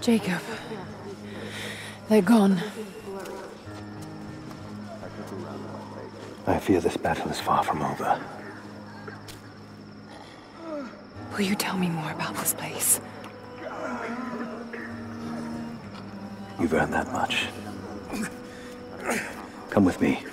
Jacob. They're gone. I fear this battle is far from over. Will you tell me more about this place? You've earned that much. Come with me.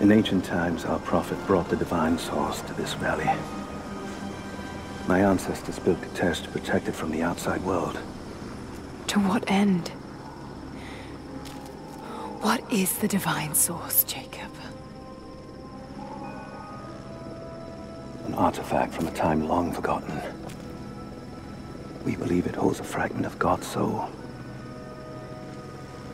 In ancient times, our prophet brought the divine source to this valley. My ancestors built Kitezh to protect it from the outside world. To what end? What is the divine source, Jacob? An artifact from a time long forgotten. We believe it holds a fragment of God's soul.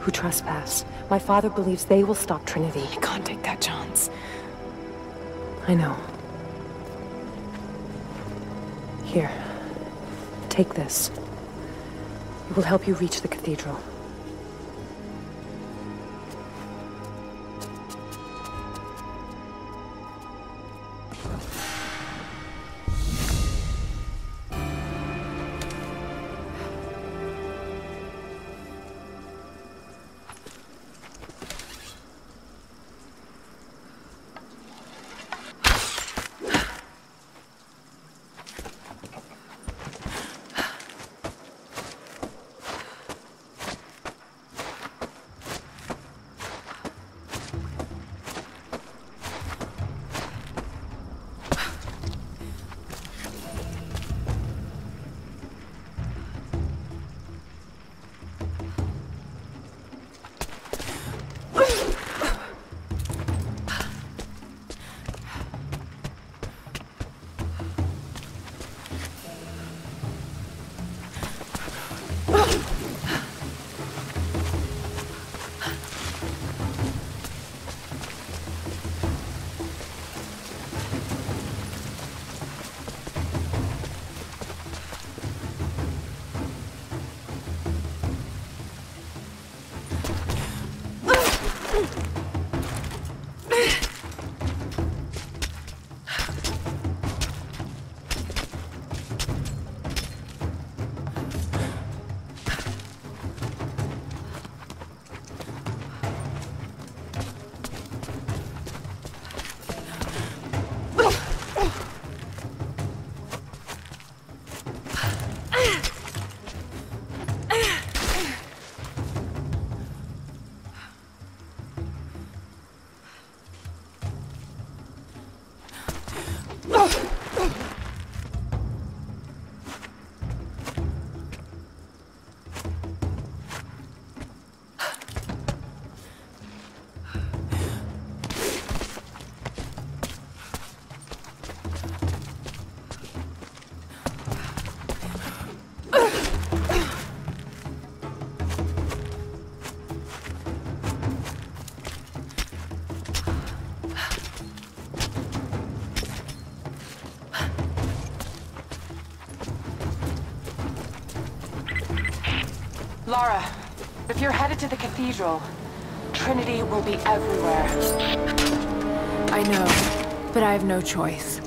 who trespass. My father believes they will stop Trinity. You can't take that chance. I know. Here. Take this. It will help you reach the cathedral. Lara, if you're headed to the cathedral, Trinity will be everywhere. I know, but I have no choice.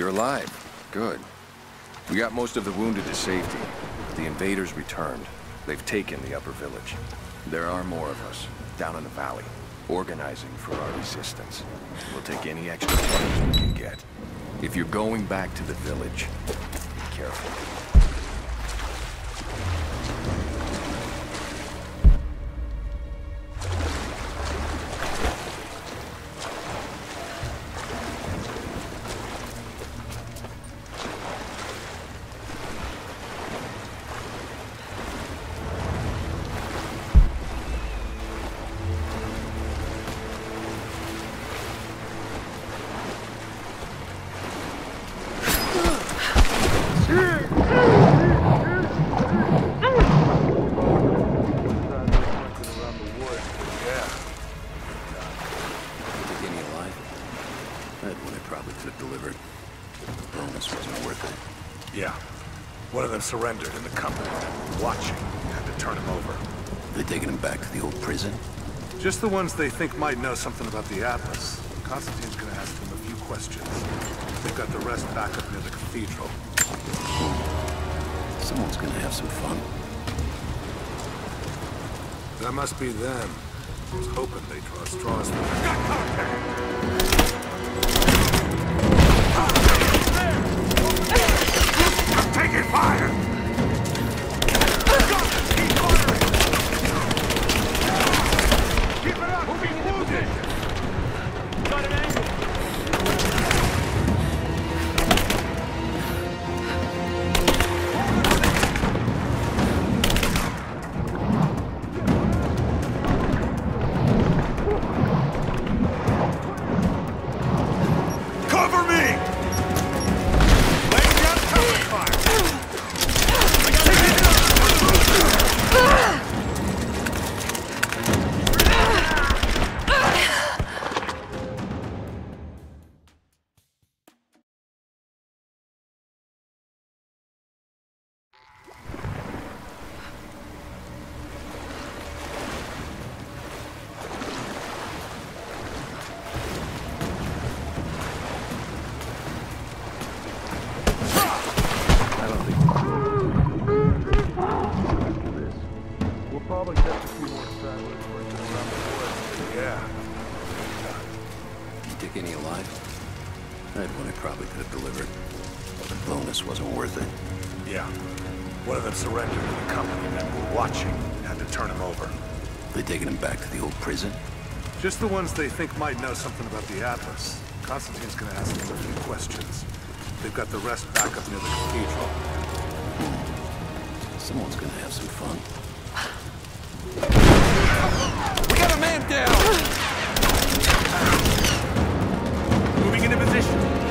You're alive. Good. We got most of the wounded to safety. The invaders returned. They've taken the upper village. There are more of us, down in the valley, organizing for our resistance. We'll take any extra fighters we can get. If you're going back to the village, be careful. Them surrendered and the company watching. Had to turn him over. They're taking him back to the old prison? Just the ones they think might know something about the Atlas. Constantine's gonna ask them a few questions. They've got the rest back up near the cathedral. Someone's gonna have some fun. That must be them. I was hoping they'd draw straws. Got contact! Taking fire! Keep! Keep it up! We're being watching. Had to turn him over. They taking him back to the old prison? Just the ones they think might know something about the Atlas. Constantine's gonna ask them a few questions. They've got the rest back up near the cathedral. Someone's gonna have some fun. We got a man down! Moving into position.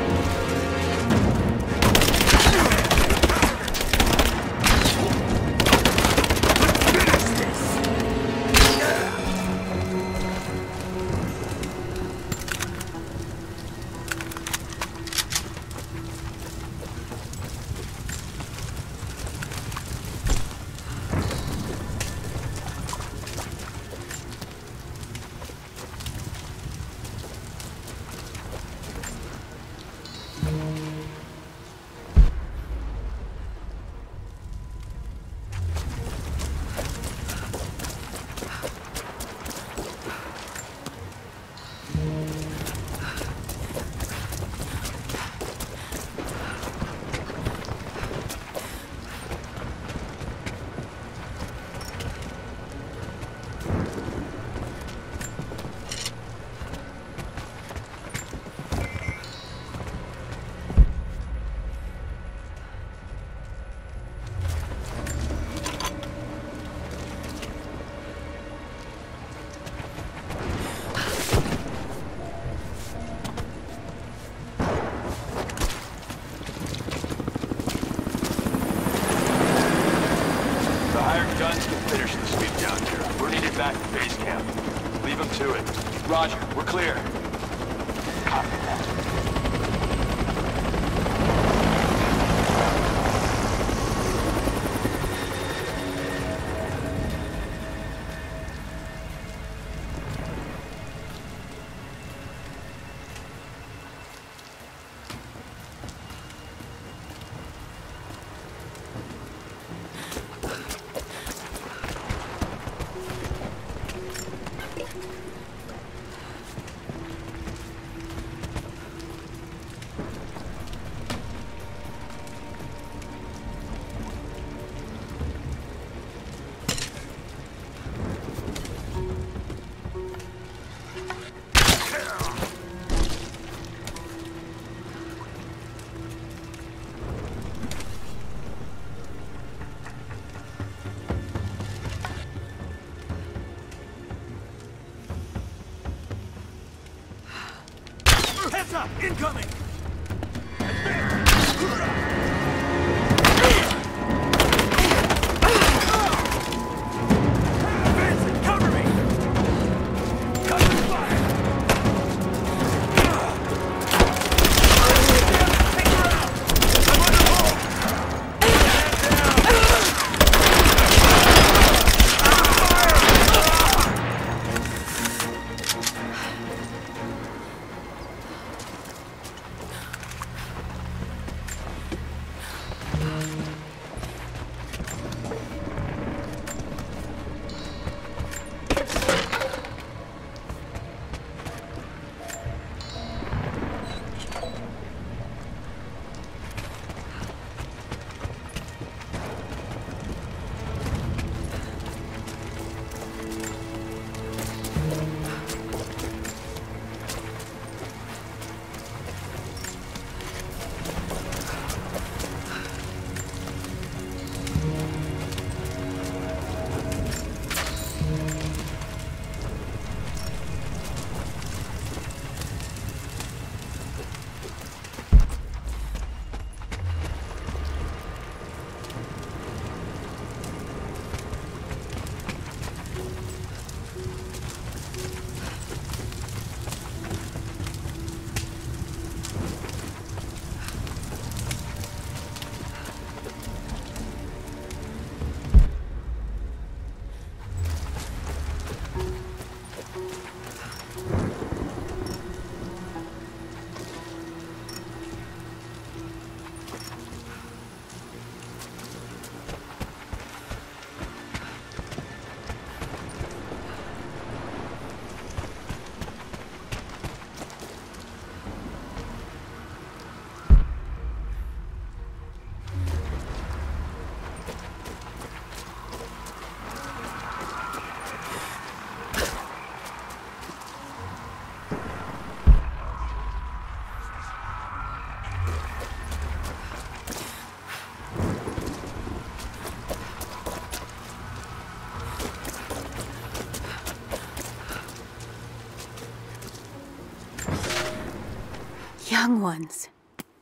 Young ones,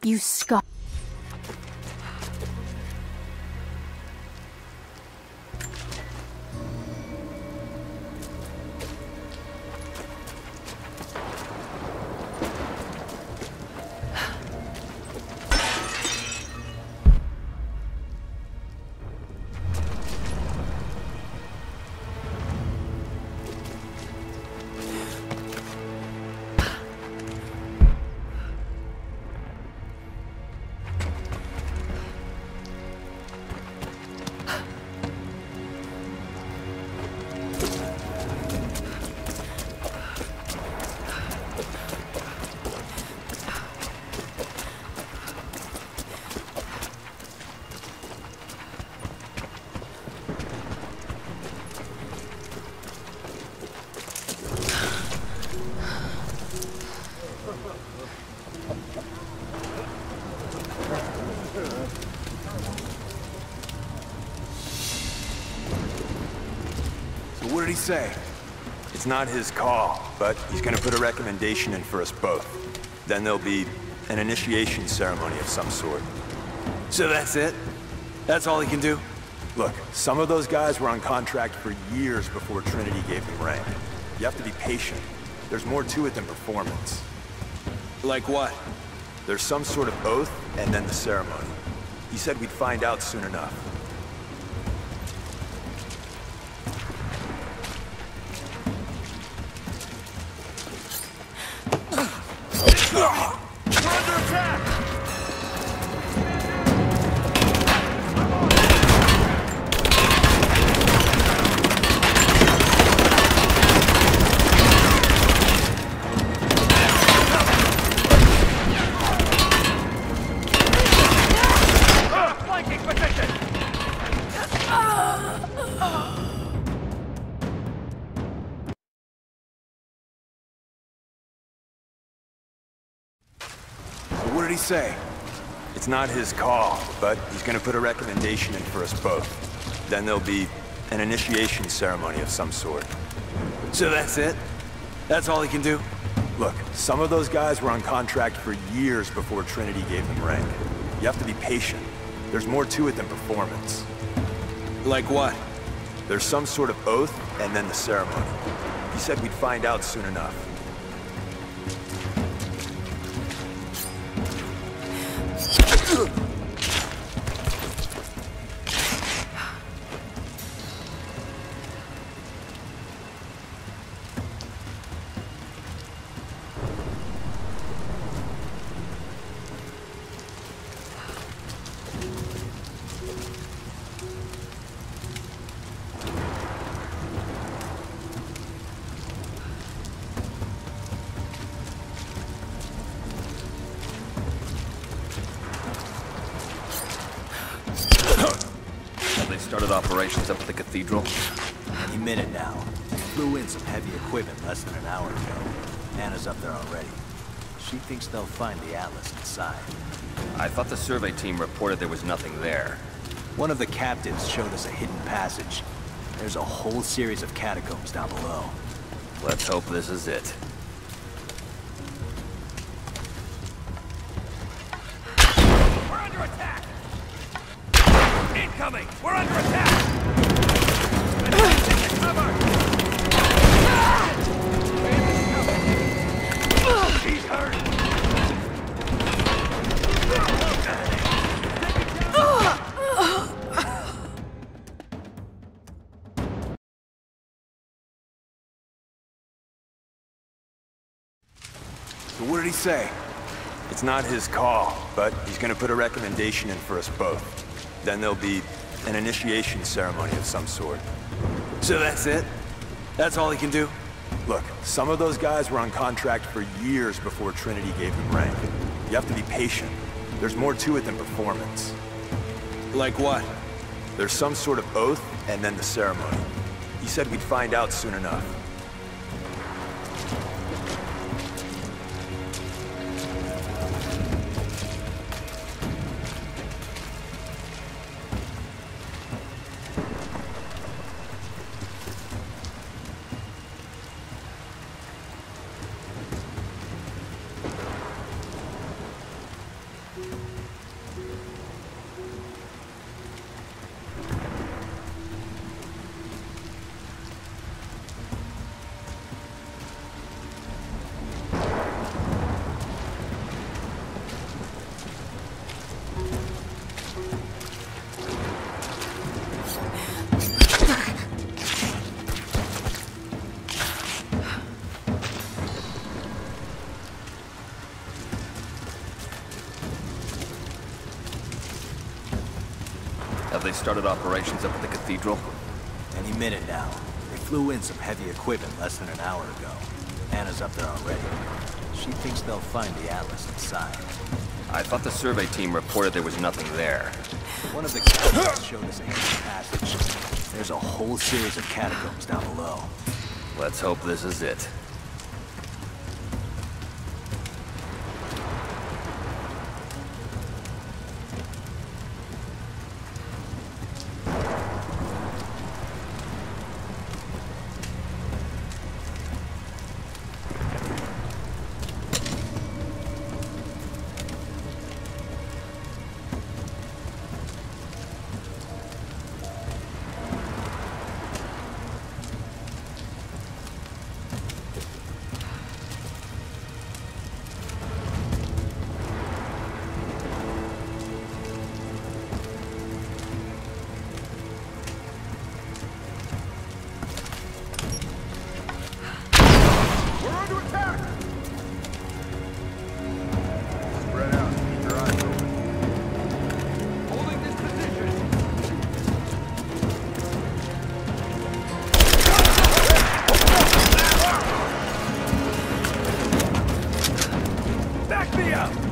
you scoff. Say? It's not his call, but he's gonna put a recommendation in for us both. Then there'll be an initiation ceremony of some sort. So that's it? That's all he can do? Look, some of those guys were on contract for years before Trinity gave them rank. You have to be patient. There's more to it than performance. Like what? There's some sort of oath, and then the ceremony. He said we'd find out soon enough. Say? It's not his call, but he's gonna put a recommendation in for us both. Then there'll be an initiation ceremony of some sort. So that's it? That's all he can do? Look, some of those guys were on contract for years before Trinity gave them rank. You have to be patient. There's more to it than performance. Like what? There's some sort of oath, and then the ceremony. He said we'd find out soon enough. Started operations up at the cathedral? Any minute now. Flew in some heavy equipment less than an hour ago. Anna's up there already. She thinks they'll find the Atlas inside. I thought the survey team reported there was nothing there. One of the captains showed us a hidden passage. There's a whole series of catacombs down below. Let's hope this is it. He say? It's not his call, but he's gonna put a recommendation in for us both. Then there'll be an initiation ceremony of some sort. So that's it? That's all he can do? Look, some of those guys were on contract for years before Trinity gave them rank. You have to be patient. There's more to it than performance. Like what? There's some sort of oath, and then the ceremony. He said we'd find out soon enough. They started operations up at the cathedral? Any minute now. They flew in some heavy equipment less than an hour ago. Anna's up there already. She thinks they'll find the Atlas inside. I thought the survey team reported there was nothing there. One of the captains showed us a hidden passage. There's a whole series of catacombs down below. Let's hope this is it. Back